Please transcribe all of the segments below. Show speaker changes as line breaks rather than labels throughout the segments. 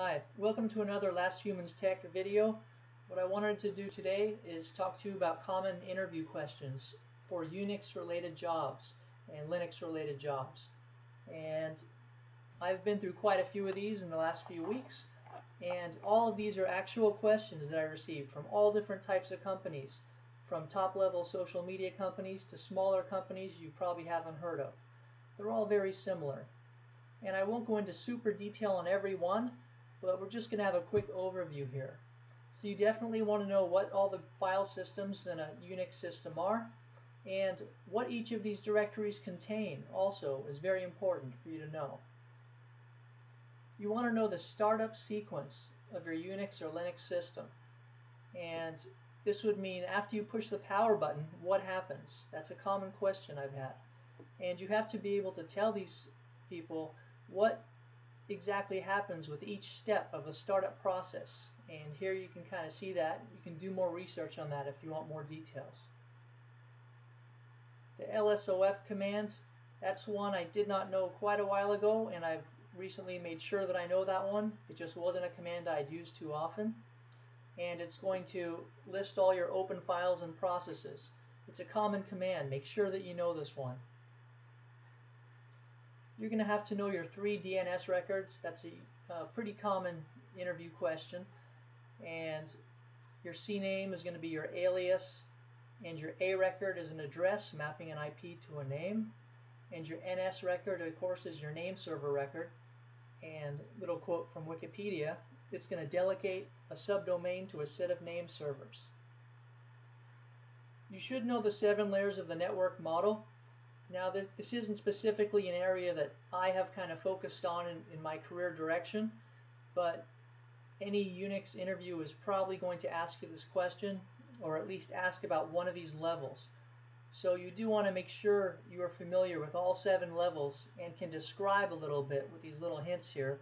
Hi, welcome to another Last Humans Tech video. What I wanted to do today is talk to you about common interview questions for Unix related jobs and Linux related jobs. And I've been through quite a few of these in the last few weeks and all of these are actual questions that I received from all different types of companies from top level social media companies to smaller companies you probably haven't heard of. They're all very similar. And I won't go into super detail on every one, but we're just going to have a quick overview here. So you definitely want to know what all the file systems in a Unix system are, and what each of these directories contain also is very important for you to know. You want to know the startup sequence of your Unix or Linux system. And this would mean after you push the power button, what happens? That's a common question I've had. And you have to be able to tell these people what exactly happens with each step of the startup process. And here you can kind of see that. You can do more research on that if you want more details. The LSOF command, that's one I did not know quite a while ago and I've recently made sure that I know that one. It just wasn't a command I'd used too often. And it's going to list all your open files and processes. It's a common command. Make sure that you know this one you're going to have to know your three DNS records. That's a, a pretty common interview question. And your CNAME is going to be your alias, and your A record is an address mapping an IP to a name. And your NS record, of course, is your name server record. And little quote from Wikipedia, it's going to delegate a subdomain to a set of name servers. You should know the seven layers of the network model. Now, this isn't specifically an area that I have kind of focused on in, in my career direction, but any Unix interview is probably going to ask you this question, or at least ask about one of these levels. So you do want to make sure you are familiar with all seven levels and can describe a little bit with these little hints here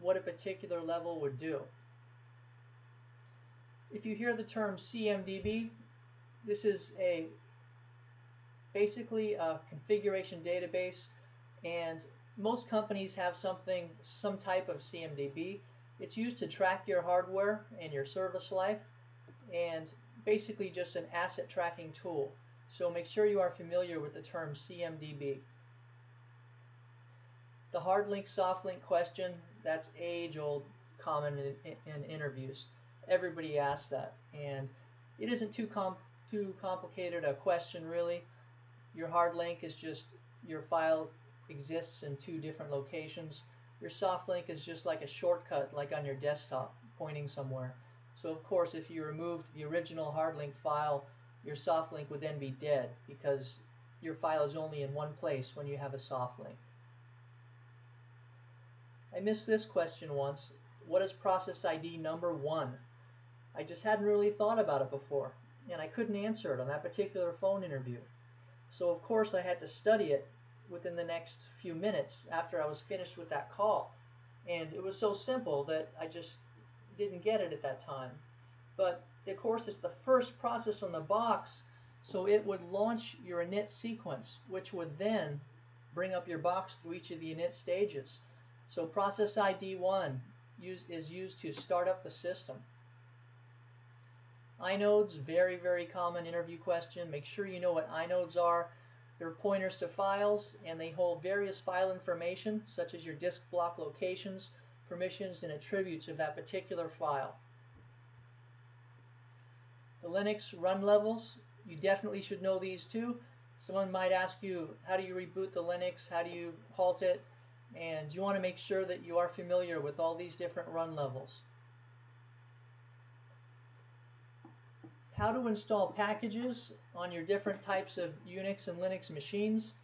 what a particular level would do. If you hear the term CMDB, this is a basically a configuration database and most companies have something, some type of CMDB. It's used to track your hardware and your service life and basically just an asset tracking tool. So make sure you are familiar with the term CMDB. The hard link, soft link question, that's age old common in, in, in interviews. Everybody asks that and it isn't too, com too complicated a question really. Your hard link is just your file exists in two different locations. Your soft link is just like a shortcut like on your desktop pointing somewhere. So of course if you removed the original hard link file your soft link would then be dead because your file is only in one place when you have a soft link. I missed this question once. What is process ID number one? I just hadn't really thought about it before and I couldn't answer it on that particular phone interview. So of course I had to study it within the next few minutes after I was finished with that call. And it was so simple that I just didn't get it at that time. But of course it's the first process on the box, so it would launch your init sequence, which would then bring up your box through each of the init stages. So process ID 1 use, is used to start up the system. Inodes, very, very common interview question. Make sure you know what inodes are. They're pointers to files, and they hold various file information, such as your disk block locations, permissions, and attributes of that particular file. The Linux run levels, you definitely should know these too. Someone might ask you, how do you reboot the Linux? How do you halt it? And you want to make sure that you are familiar with all these different run levels. How to install packages on your different types of Unix and Linux machines.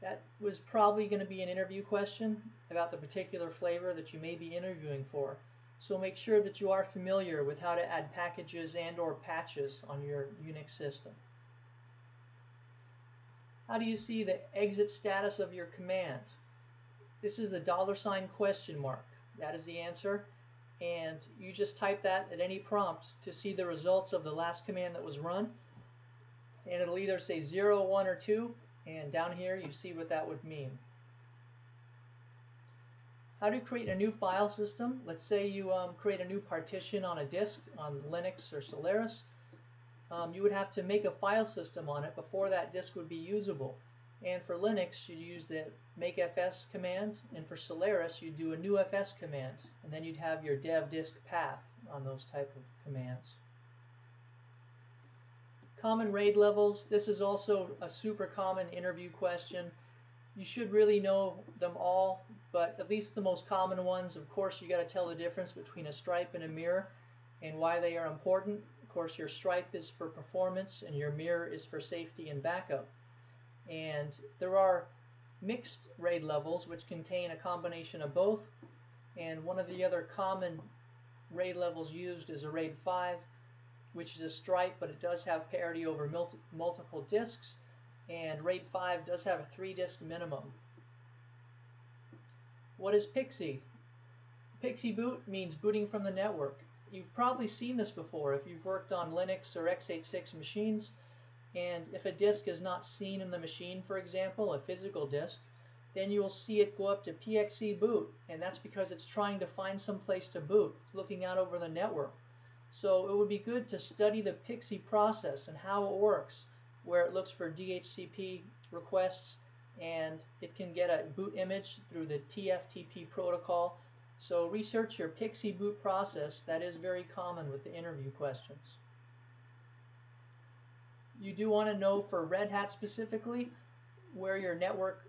That was probably going to be an interview question about the particular flavor that you may be interviewing for. So make sure that you are familiar with how to add packages and or patches on your Unix system. How do you see the exit status of your command? This is the dollar sign question mark. That is the answer and you just type that at any prompt to see the results of the last command that was run and it'll either say 0, 1, or 2 and down here you see what that would mean. how to create a new file system. Let's say you um, create a new partition on a disk on Linux or Solaris. Um, you would have to make a file system on it before that disk would be usable. And for Linux, you use the makefs command, and for Solaris, you do a new fs command, and then you'd have your dev disk path on those type of commands. Common RAID levels, this is also a super common interview question. You should really know them all, but at least the most common ones, of course, you got to tell the difference between a stripe and a mirror and why they are important. Of course, your stripe is for performance and your mirror is for safety and backup. And there are mixed RAID levels which contain a combination of both. And one of the other common RAID levels used is a RAID 5, which is a stripe, but it does have parity over multi multiple disks. And RAID 5 does have a three disk minimum. What is PXE? PXE boot means booting from the network. You've probably seen this before if you've worked on Linux or x86 machines. And if a disk is not seen in the machine, for example, a physical disk, then you will see it go up to PXE boot. And that's because it's trying to find some place to boot. It's looking out over the network. So it would be good to study the PXE process and how it works, where it looks for DHCP requests and it can get a boot image through the TFTP protocol. So research your PXE boot process. That is very common with the interview questions. You do want to know for Red Hat specifically where your network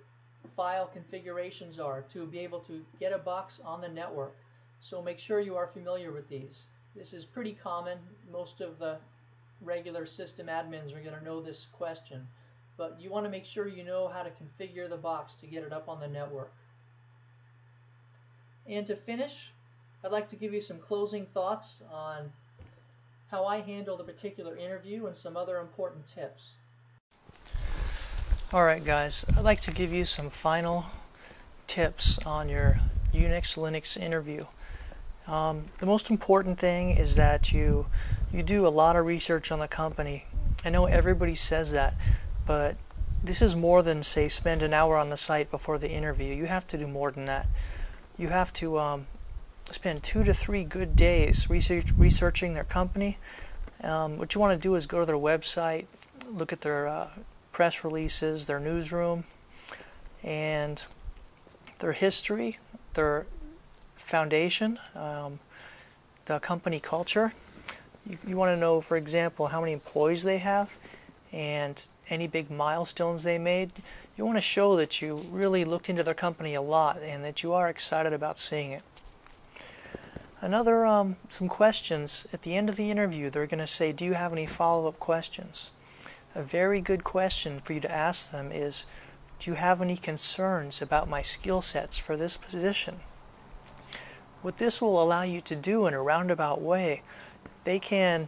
file configurations are to be able to get a box on the network. So make sure you are familiar with these. This is pretty common. Most of the regular system admins are going to know this question. But you want to make sure you know how to configure the box to get it up on the network. And to finish, I'd like to give you some closing thoughts on how I handled a particular interview and some other important tips. Alright guys, I'd like to give you some final tips on your Unix Linux interview. Um, the most important thing is that you you do a lot of research on the company. I know everybody says that, but this is more than say spend an hour on the site before the interview. You have to do more than that. You have to um, spend two to three good days research, researching their company. Um, what you want to do is go to their website, look at their uh, press releases, their newsroom, and their history, their foundation, um, the company culture. You, you want to know, for example, how many employees they have and any big milestones they made. You want to show that you really looked into their company a lot and that you are excited about seeing it. Another, um, some questions. At the end of the interview, they're going to say, Do you have any follow up questions? A very good question for you to ask them is, Do you have any concerns about my skill sets for this position? What this will allow you to do in a roundabout way, they can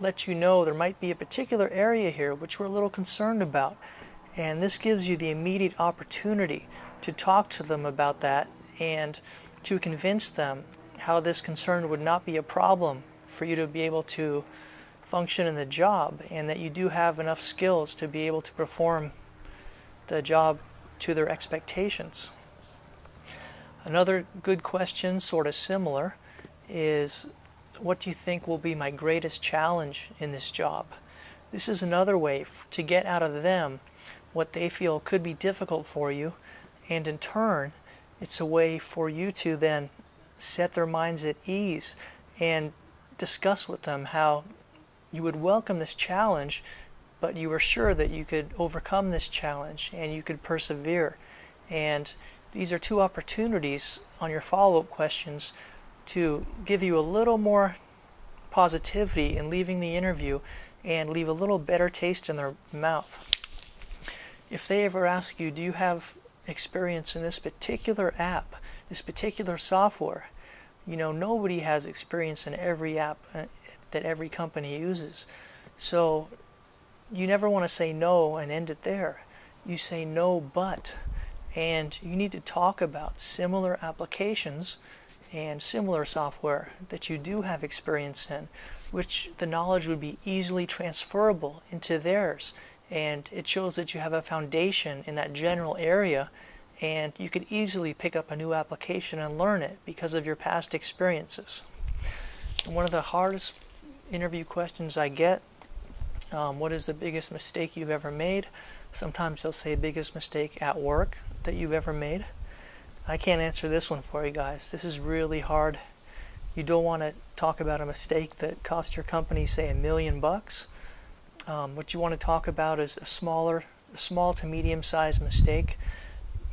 let you know there might be a particular area here which we're a little concerned about. And this gives you the immediate opportunity to talk to them about that and to convince them how this concern would not be a problem for you to be able to function in the job and that you do have enough skills to be able to perform the job to their expectations. Another good question, sort of similar, is what do you think will be my greatest challenge in this job? This is another way to get out of them what they feel could be difficult for you, and in turn, it's a way for you to then set their minds at ease and discuss with them how you would welcome this challenge, but you were sure that you could overcome this challenge and you could persevere. And these are two opportunities on your follow up questions to give you a little more positivity in leaving the interview and leave a little better taste in their mouth. If they ever ask you, Do you have experience in this particular app, this particular software? you know, nobody has experience in every app uh, that every company uses. So you never want to say no and end it there. You say no, but. And you need to talk about similar applications and similar software that you do have experience in, which the knowledge would be easily transferable into theirs. And it shows that you have a foundation in that general area and you could easily pick up a new application and learn it because of your past experiences. One of the hardest interview questions I get um, what is the biggest mistake you've ever made? Sometimes they'll say biggest mistake at work that you've ever made. I can't answer this one for you guys. This is really hard. You don't want to talk about a mistake that cost your company, say, a million bucks. Um, what you want to talk about is a smaller, small to medium-sized mistake,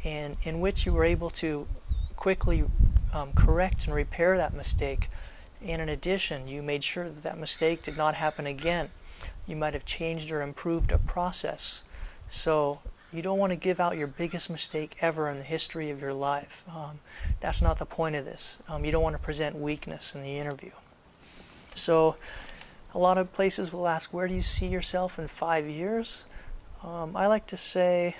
and in which you were able to quickly um, correct and repair that mistake. And in addition, you made sure that that mistake did not happen again. You might have changed or improved a process. So you don't want to give out your biggest mistake ever in the history of your life. Um, that's not the point of this. Um, you don't want to present weakness in the interview. So, a lot of places will ask, Where do you see yourself in five years? Um, I like to say,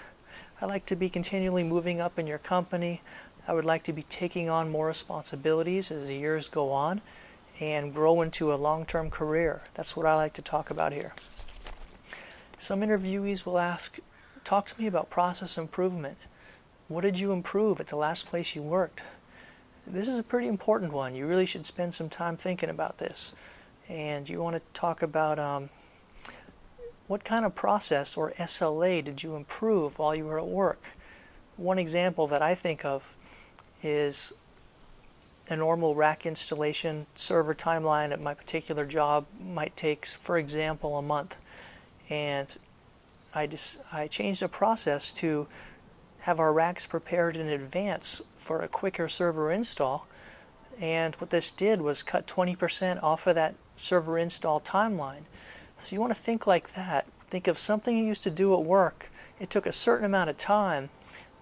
I like to be continually moving up in your company. I would like to be taking on more responsibilities as the years go on and grow into a long term career. That's what I like to talk about here. Some interviewees will ask, talk to me about process improvement. What did you improve at the last place you worked? This is a pretty important one. You really should spend some time thinking about this. And you want to talk about um, what kind of process or SLA did you improve while you were at work? One example that I think of is a normal rack installation server timeline at my particular job might take, for example, a month. And I I changed the process to have our racks prepared in advance for a quicker server install. And what this did was cut 20% off of that server install timeline. So you want to think like that. Think of something you used to do at work. It took a certain amount of time,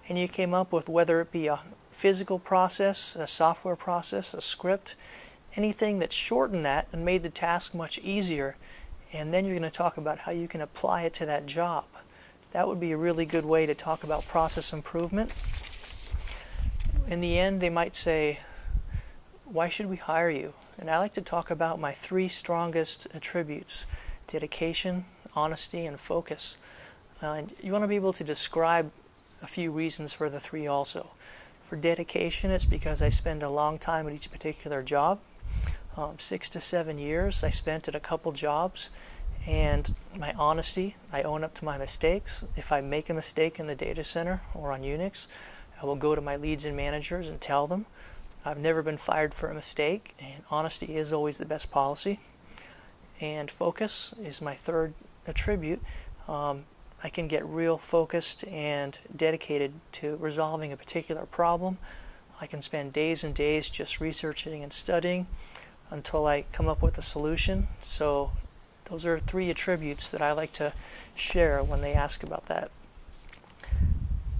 and you came up with whether it be a physical process, a software process, a script, anything that shortened that and made the task much easier and then you're going to talk about how you can apply it to that job. That would be a really good way to talk about process improvement. In the end, they might say, Why should we hire you? And I like to talk about my three strongest attributes dedication, honesty, and focus. Uh, and you want to be able to describe a few reasons for the three also. For dedication, it's because I spend a long time at each particular job um, six to seven years I spent at a couple jobs and my honesty, I own up to my mistakes. If I make a mistake in the data center or on Unix, I will go to my leads and managers and tell them. I've never been fired for a mistake, and honesty is always the best policy. And focus is my third attribute. Um, I can get real focused and dedicated to resolving a particular problem. I can spend days and days just researching and studying until I come up with a solution. So those are three attributes that I like to share when they ask about that.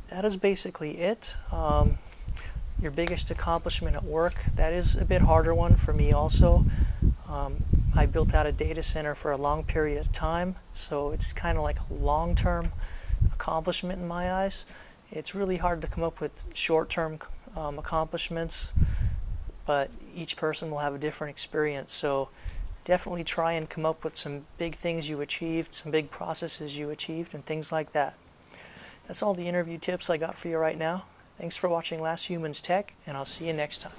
That is basically it. Um, your biggest accomplishment at work, that is a bit harder one for me also. Um, I built out a data center for a long period of time, so it's kind of like a long-term accomplishment in my eyes. It's really hard to come up with short-term um, accomplishments but each person will have a different experience. So definitely try and come up with some big things you achieved, some big processes you achieved, and things like that. That's all the interview tips I got for you right now. Thanks for watching Last Humans Tech, and I'll see you next time.